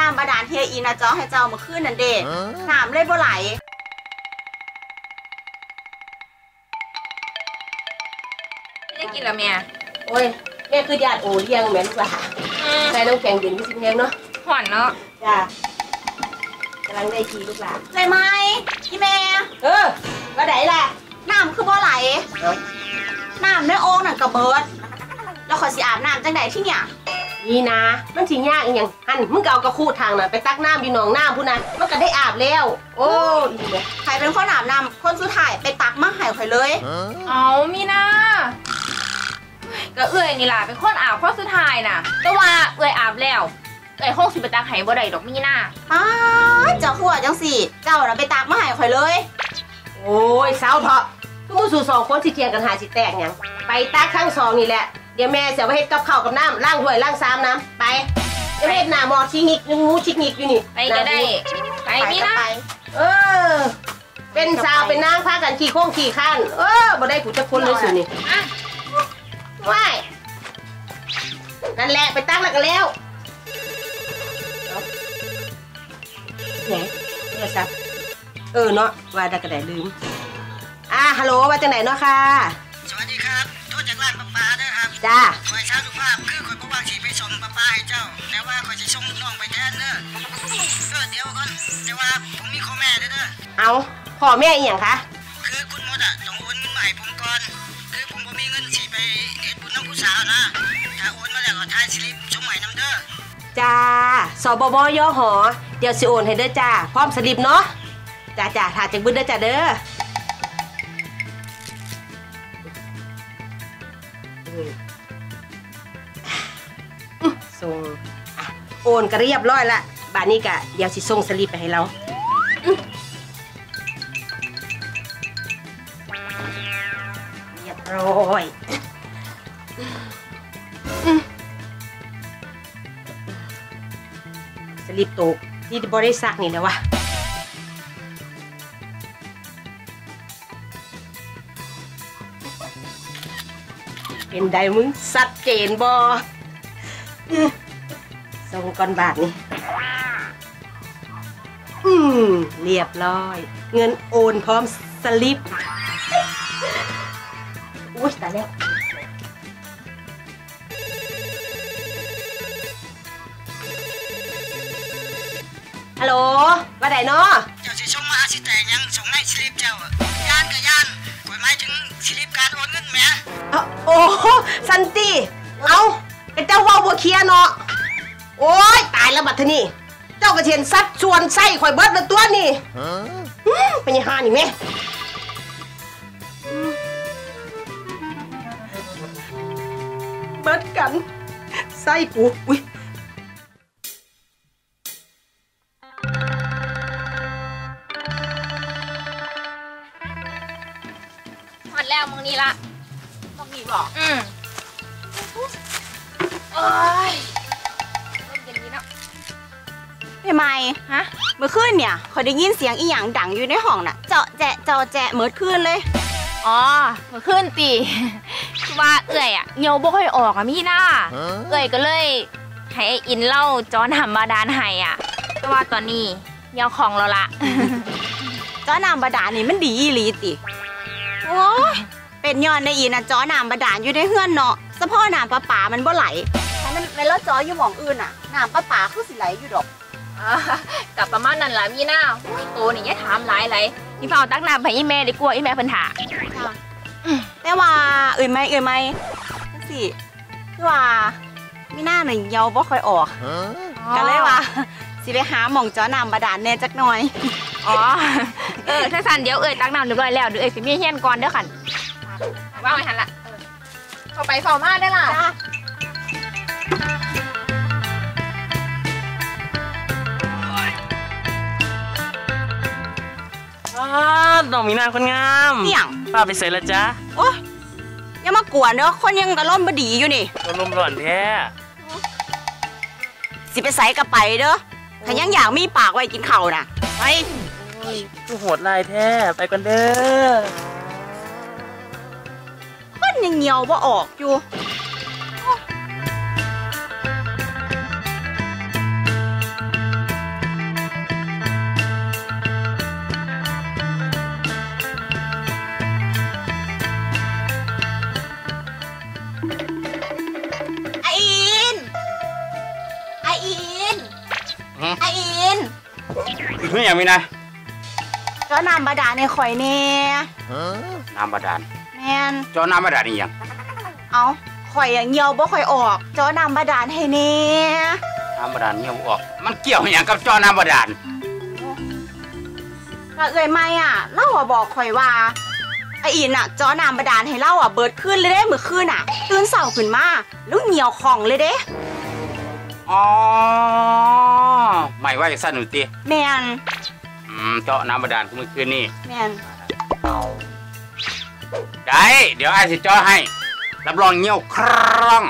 น้ำบาดาลเทียอีนะจ้อให้เจ้ามาขึ้นนั่นเด้น้ำเลยบ่ไหลไม่ได้กินแล้วแม่โอ้ยแม่คือญาติโอเลี้ยงแม่ลูกหลานอืมใส่น้ำแข็งเย็นพี่สิแพงเนาะหวานเนาะจ้ากำลังได้ทีลูกหลานใช่ไหมพี่แม่เออว่าไหนล่ะน้ำคือบ่ไหลเอ้าน้ำในโอ่งนั่นกระเบิดแล้วขอยสิอาบน้ำจังใดที่เนี่ย นี่นะ มันสิยากอีหยังหันมึงก็เอากระคูดทางน่ะไปตักน้ำอยู่หนองน้ำพูนนะมันก็ได้อาบแล้ว โอ้อีเนี่ยใครเป็นคนอาบน้ำคนสุดท้ายไปตักมาให้ข่อยเลย เอามีนาก็เอื่อยนี่ล่ะเป็นคนอาบข้อสุดท้ายน่ะ แต่ว่าเอื่อยอาบแล้ว เอื่อยคงสิไปตักไห้บ่ได้ดอกมีนาอ้าเจ้าขัวจังสี่เจ้าน่ะไปตักมาให้ข่อยเลย โอ้ยเศร้าเถอะทุกสู่สองคนสิเทียงกันหาสิแตกหยังไปตักข้างสองนี่แหละ เดี๋ยวแม่เสียไว้เฮ็ดกับข้าวกับน้ำล้างถ้วยล้างซ้ำน้ำไปเดี๋ยวเฮ็ดหน้าหมอชิงิกยังงูชิงิกอยู่นี่ไปก็ได้ ไปไปมีก็นาไปเออ เป็นสาวเป็นนางพากันขี่โค้งขี่ข้านเออบ่ได้กูจะคนเลยสุนี่อะว้ายนั่นแหละไปตั้งแล้วกันแล้วเอาไหนโทรศัพท์เออเนาะว่าได้กระไดลืมอ่าฮัลโหลว่าจังไหนเนาะค่ะ จ้าคอยเช้าสุภาพคือคอยบอกว่าสิไปส่งประปาให้เจ้า แต่ว่าคอยจะส่งลูกน้องไปแทนเด้อเออเดี๋ยวก่อนแต่ว่าผมมีข้อแม่เด้อเด้อเอาพ่อแม่อีหยังคะคือคุณมดอะต้องโอนเงินมาให้ผมก่อน คือผมบ่มีเงินสิไปเฮ็ดบุญน้ำผู้สาวนะถ้าโอนมาแล้วก็ถ่ายสลิปส่งให้น้ำเด้อจ้าสบบบยหอ เดี๋ยวสิโอนให้เด้อจ้าพร้อมสลิปเนาะจ้าจ้าถ่ายจากบึ้นเด้อจ้าเด้ออื ส่งอะโอนก็เรียบร้อยละบานนี้กะเดี๋ยวสิส่งสลิปไปให้เราอืมเรียบร้อยอืมสลิปตกที่บริษัทนี่แหล้ววะ เป็นไดมึงสัดเจนบอ ส่งก่อนบาทนี่อืมเรียบร้อย เงินโอนพร้อมสลิปอุ้ยตายแล้วฮัลโหลว่าไดเนาะเจ้าสิส่งมาหาสิแต่ยังส่งในสลิปเจ้าอะย่านก็ย่านกฎหมายถึงสลิปการโอนเงินแหมเอาโอ้สันติ เอา เป็นเจ้าเว่าบัวเคลียร์เนาะ โอ้ยตายแล้วบัดเทอนี่ เจ้ากระเทียนซัดชวนไส้ข่อยเบิดเลยตัวนี่หืมเป็นยังหานี่แม่เบิดกัน ไส้กู อุ้ยหวานแล้วมึงนี่ละต้องมีบอก อืม โอ้ยเริ่มเย็นดีเนาะพี่ไม่ฮะ เมื่อคืนเนี่ยข่อยได้ยินเสียงอีหยังดังอยู่ในห้องน่ะ เจาะแจะเจาะแจะเหมือดคืนเลย อ๋อเมื่อคืนตีคือว่าเอื่อยอะเงียวบ่ค่อยออกอะมีหน้าเอื่อยก็เลยให้ไอ้อินเล่าจอนหำบาดาลให้อะแต่ว่าตอนนี้เงียวของเราละจ้อน้ำบาดาลนี่มันดีอีหลีติโอ้ยเป็นย้อนในอีน่ะจ้อน้ำบาดาลอยู่ในเฮือนเนาะสะพ่อน้ำประปามันบ่ไหลถ้ามัน เป็นรถจ้ออยู่หม่องอื่นน่ะน้ำประปาคือสิไหลอยู่ดอกอ่ากับประมาณนั้นล่ะมีหน้าอุ้ยโตนี่อย่าถามหลายเลยนี่เฝ้าตักน้ำไปอีแม่ดีกว่าอีแม่เพิ่นถาแต่ว่าเอ่ยไหมเอ่ยไหมจังสิคือว่ามีหน้าหนึ่งเยาบ่ค่อยออกก็เลยว่าสิไปหาหม่องจ้อน้ำบาดาลแหน่จักหน่อยอ๋อเออถ้าสั่นเดี๋ยวเอ่ยตักน้ำเรียบร้อยแล้วเดี๋ยวเอ่ยสิมีเฮียนก่อนเด้อคันว่างไว้หันละเออเข้าไปเฝ้ามาได้อล่ะ น้องมีนาคนงามเสี่ยงป้าไปเสร็จแล้วจ้าโอ้ยอย่ามากวนเด้อคนยังกระล่มบดีอยู่นี่ลมๆร้อนแท้สิไปใส่กระไปเด้อถ้ายังอยากมีปากไว้กินข้าวน่ะไปโอ้ยคือโหดลายแท้ไปกันเด้อคนยังเหี่ยวบ่ออกอยู่ เพื่ออย่างนี้นะเจ้าน้ำบาดาลในข่อยแน่น้ำบาดาลแม่นเจ้าน้ำบาดาลนี่ยังเอาข่อยอย่างเหี่ยวบ่ข่อยออกเจ้าน้ำบาดาลให้แน่น้ำบาดาลเหี่ยวออก มันเกี่ยวอหย่างกับเจ้าน้ำบาดาลก็เอ่ยไม่อะเล่าอะบอกข่อยว่าไออินอะเจ้าน้ำบาดาลให้เล่าอะเบิดขึ้นเลยเด้มื้อคืนอะ ตื่นเช้าขึ้นมาแล้วเหี่ยวของเลยเด้ อ๋อไม่ว่าจะสั้นหนูตีแม่นอืมเจาะน้ำบาดาลเมื่อคืนนี่แม่นได้ เดี๋ยวไอ้ายสิเจาะให้ รับรองเงี้ยวครั่อง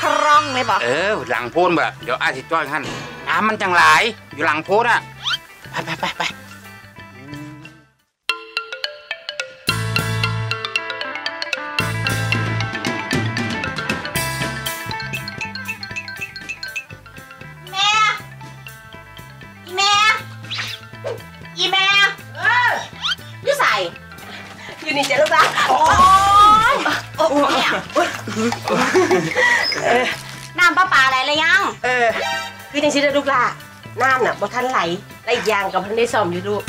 คร่องเลยบ่เออ หลังโพนแบบเดี๋ยวไอ้ายสิเจาะให้ท่านน้ำมันจังหลาย อยู่หลังโพนอะ ไปไปไปไป อีแม่เอออยู่ใส่อยู่นี่จ้ะลูกหลานโอ้ยโอ้ยเนี่ยเออน้ำประปาอะไรเลยยัง เออ คือจังซี่เด้อลูกหลานน้ำน่ะบ่ทันไหลและอีกอย่างก็เพิ่นได้ซ่อมอยู่ลูก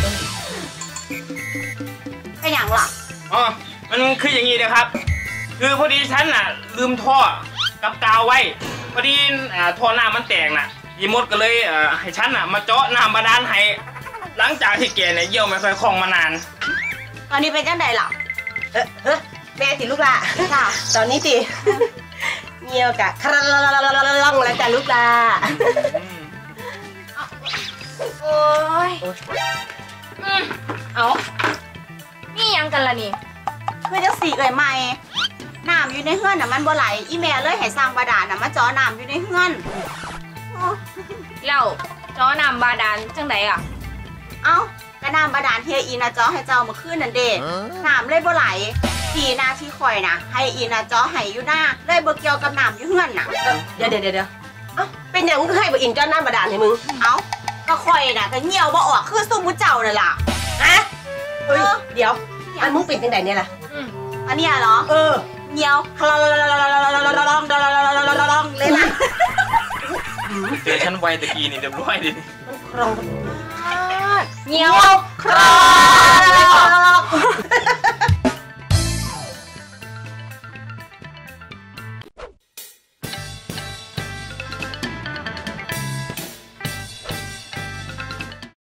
เป็นอย่างล่ะอ๋อมันคืออย่างนี้นะครับ คือพอดีฉันน่ะ ลืมท่อกับกาวไว้ พอดีอ่าท่อน้ำมันแตกน่ะยีมดก็เลยเอ่อให้ฉันน่ะ มาเจาะน้ำบาดาลให้ห ลังจากที่แกเนี่ยเยี่ยวไม่ค่อยคล่องมานาน ตอนนี้เป็นจังไดล่ะเออเฮ้อแม่ติลูกหลานจ้าตอนนี้ติเงียวกะครล่องแล้วจ้ะลูกหลานโอ้ยอืมเอานี่ยังกันล่ะนี่คือจังสีเอ่ยไม่น้ำอยู่ในเฮือนน่ะมันบ่ไหลอีแม่เลยให้สร้างบาดาลน่ะมาเจาะน้ำอยู่ในเฮือนโอ้แล้วจอน้ำบาดาลจังไดอะ เอ้าก็น้ำบาดาลเฮียอีนะเจาะให้เจ้าเมื่อคืนนั่นเด้น้ำเลยบ่ไหลทีหน้าที่ข่อยน่ะให้อีนะเจาะให้อยู่หน้าเลยบ่เกี่ยวกับน้ำอยู่เฮือนน่ะเดี๋ยวเดี๋ยวเดี๋ยวเดี๋ยวเอ้าเป็นอย่างมึงก็ให้บ่อินเจ้าน้ำบาดาลให้มึงเอ้าก็ข่อยน่ะก็เหี่ยวบ่ออกคือซุ่มมุเจ้านั่นล่ะฮะเฮ้ยเออเดี๋ยวอันมึงเป็นจังไดเนี่ยล่ะอืมอันเนี้ยเหรอเออเหี่ยวคลองเลยนะเจอฉันไวตะกี้นี่เรียบร้อยดิมันครอง เงียวครอง